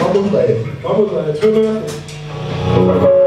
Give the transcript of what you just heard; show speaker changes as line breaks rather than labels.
có bước về có bước về trước nói